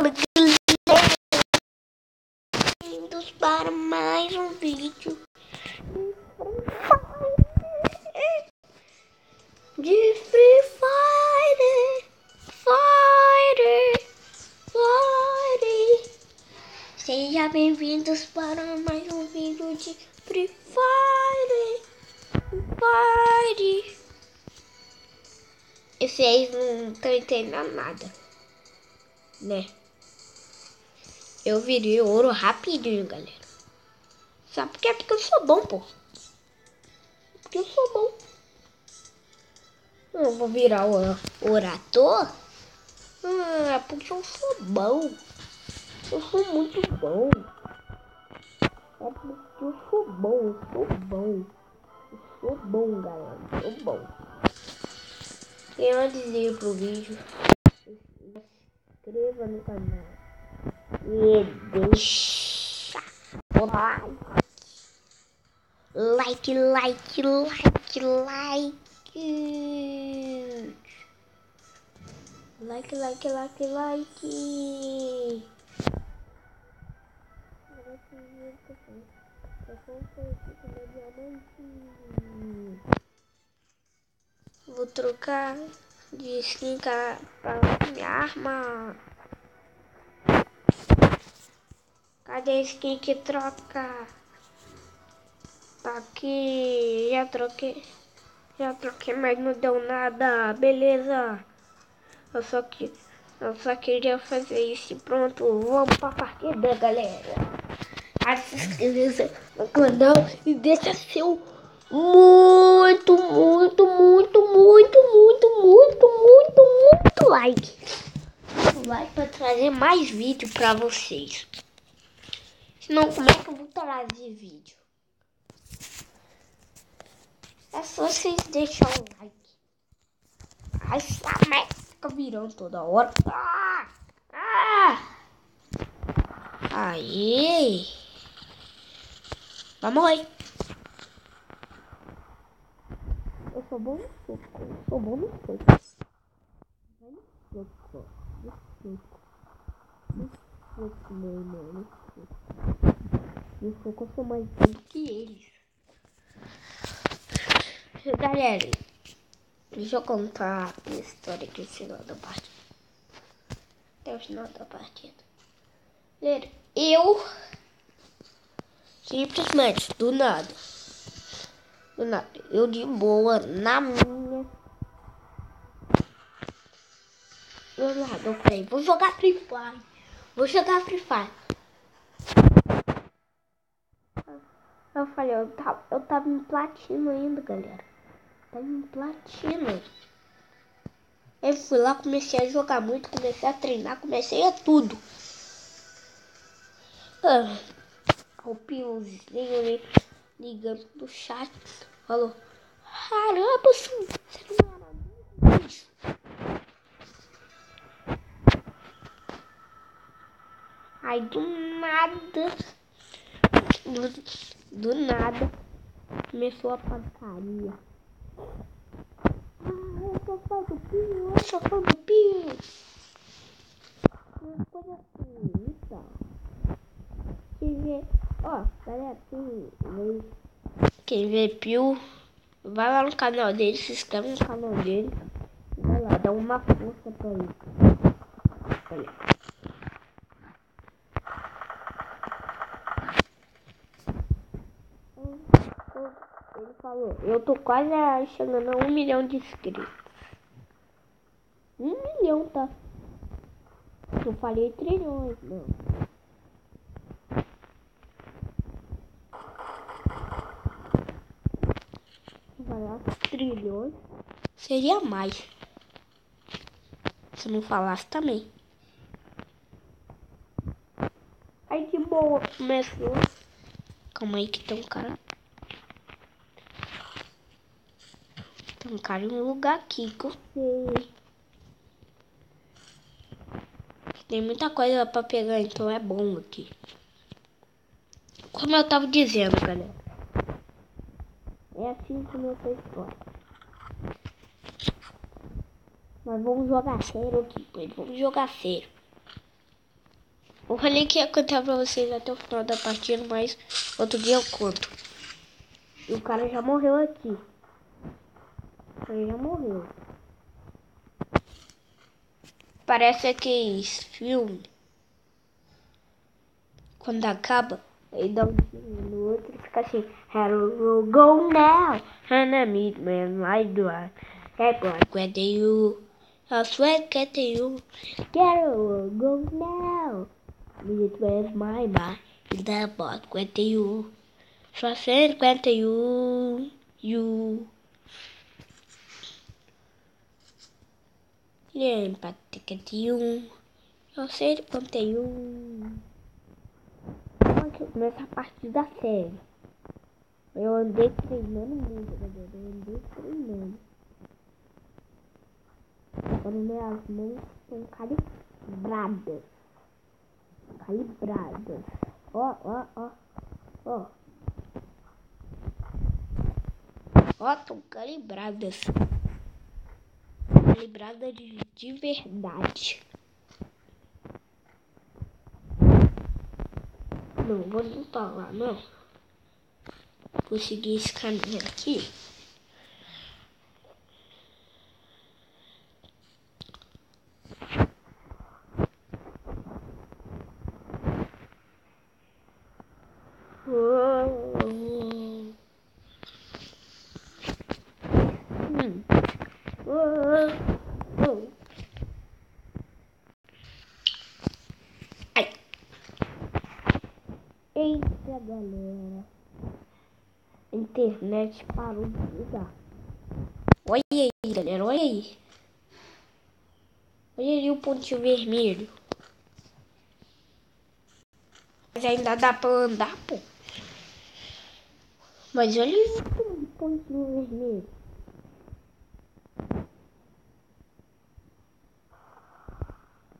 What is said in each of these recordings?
Bem-vindos para mais um vídeo de Free Fire, Fire, Fire. Sejam bem-vindos para mais um vídeo de Free Fire, Fire. E vocês não estão entendendo nada, né? Eu virei ouro rapidinho, galera. Sabe por quê? Porque eu sou bom, pô. Porque eu sou bom. Eu vou virar o orador? Ah, é porque eu sou bom. Eu sou muito bom. É porque eu sou bom, eu sou bom. Eu sou bom, galera. Eu sou bom. E antes de ir pro vídeo, se inscreva no canal e deixa o like. Like, like, like, like. Like, like, like, like. Vou trocar de skin para minha arma. Cadê a skin que troca? Tá aqui. Já troquei. Já troquei, mas não deu nada. Beleza. Eu só, que, eu só queria fazer isso. Pronto. Vamos pra partida, galera. Se inscreva no canal e deixa seu muito, muito, muito, muito, muito, muito, muito, muito like. Like para trazer mais vídeo para vocês. Senão, como é que eu vou trazer vídeo? É só vocês deixarem um like. Ai, essa merda fica virando toda hora. Ah! Ah! Aí! Vamos aí! Eu sou bom no soco. Eu sou bom no soco. Vai no soco. No soco. No soco, meu irmão. No soco. No soco eu sou mais bom que eles. Galera, deixa eu contar a história aqui no final da partida. Até o final da partida. Galera, eu simplesmente do nada do nada. Eu de boa, na minha. Do nada, eu falei, vou jogar Free Fire. Vou jogar Free Fire. Eu falei, eu tava, eu tava em platino ainda, galera. Tava em platino. Eu fui lá, comecei a jogar muito, comecei a treinar, comecei a tudo. Ah, o piozinho ligando do chat. Falou, caramba, você não era bicho. Aí do nada, do, do nada, começou a pancaria. Ah, eu sou fã do Pio, eu sou fã do Pio. Uma coisa assim, então. Quem vê, ó, galera, quem vê, quem vê Pio, vai lá no canal dele, se inscreve no canal dele. Vai lá, dá uma força pra ele. Olha. Ele falou, eu tô quase chegando a um milhão de inscritos. Um milhão, tá? Eu falei trilhões, não. Falar trilhões seria mais. Se não falasse também. Aí de boa começou. Calma aí que tem um cara. Cara em um lugar aqui que eu. Tem muita coisa pra pegar, então é bom aqui. Como eu tava dizendo, galera. É assim que nossa história. Nós vamos jogar sério aqui, pois vamos jogar sério. Eu falei que ia contar pra vocês até o final da partida, mas outro dia eu conto. E o cara já morreu aqui. Ele já morreu. Parece aqueles filmes. Quando acaba, ele dá um tiro no outro e fica assim. Hello, go now. Hannah meet man, I do I. Get you. I swear, get you. Get go now. Meet with my mind. Boss, get you. Só 51. You. Empate, get you. Só 51 nessa parte da série. Eu andei treinando muito, galera. Eu andei treinando. Agora minhas mãos estão calibradas. Calibradas. Ó, ó, ó. Ó. Ó, estão calibradas. Calibradas de, de verdade. Não, vou limpar lá, não. Vou seguir esse caminho aqui. Galera, a internet parou de ligar. Olha aí galera, olha aí. Olha ali o pontinho vermelho. Mas ainda dá pra andar, pô. Mas olha o pontinho vermelho.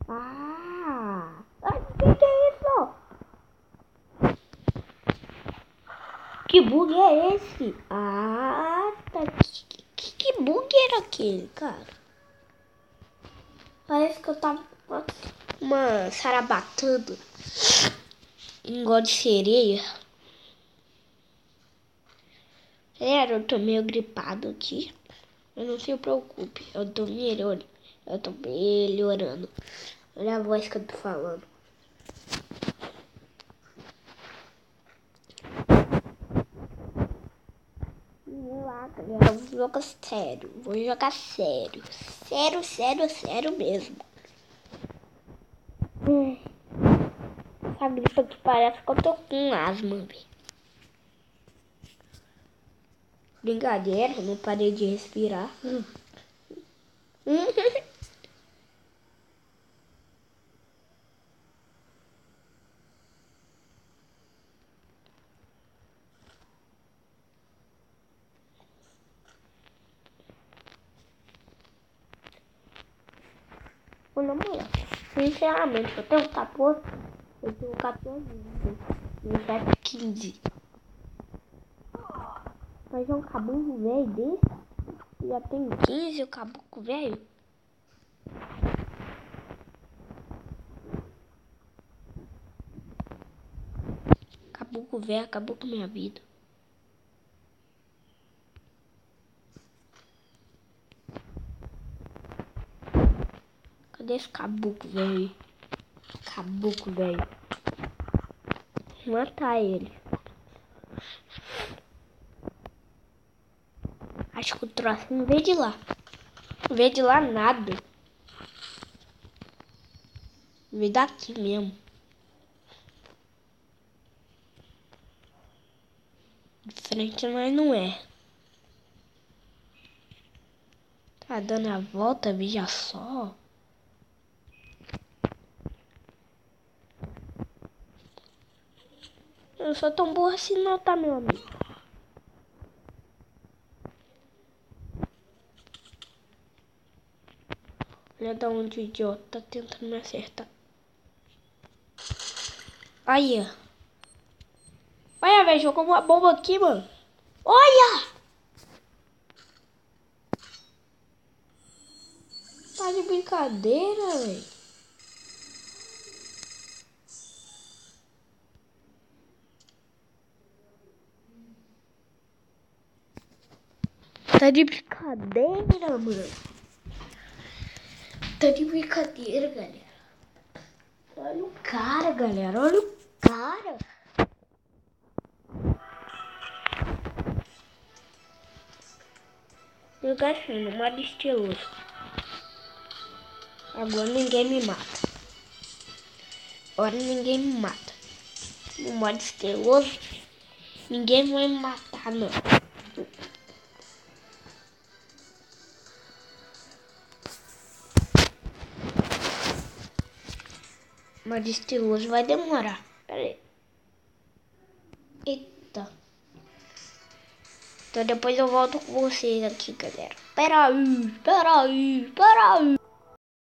Ah! O que, que é isso? Que bug é esse? Ah, tá. Que, que, que bug era aquele, cara? Parece que eu tava uma sarabatana. Igual de sereia. Era, eu tô meio gripado aqui. Mas não se preocupe, eu tô melhorando. Eu tô melhorando. Olha a voz que eu tô falando. Galera. Vou jogar sério. Vou jogar sério. Sério, sério, sério mesmo. Hum. Essa gripe aqui parece que eu tô com asma, velho. Brincadeira, não parei de respirar. Hum. Vou namorar. Sinceramente, eu tenho 14. Eu tenho 14 anos. Chefe 15. Mas é um caboclo velho desse? Já tem 15 o caboclo velho? Caboclo velho acabou com minha vida. Cadê esse caboclo, velho? Caboclo, velho. Matar ele. Acho que o troço não veio de lá. Não veio de lá nada. Veio daqui mesmo. Diferente, mas não é. Tá dando a volta, veja só. Eu sou tão burro assim não, tá, meu amigo? Olha da onde o idiota tá tentando me acertar. Aí, ó. Olha, velho, jogou uma bomba aqui, mano. Olha! Tá de brincadeira, velho. Tá de brincadeira, mano. Tá de brincadeira, galera. Olha o cara, galera. Olha o cara. Eu gastei no modo estiloso. Agora ninguém me mata. Agora ninguém me mata. No modo estiloso, ninguém vai me matar, não. Modo estiloso vai demorar. Pera aí. Eita. Então depois eu volto com vocês aqui, galera. Pera aí, pera aí, pera aí.